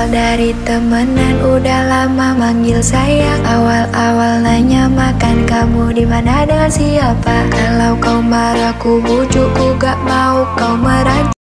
Berawal dari temenan udah lama manggil sayang Awal-awal nanya makan kamu di mana dengan siapa Kalau kau marah ku bujuk ku gak mau kau marah.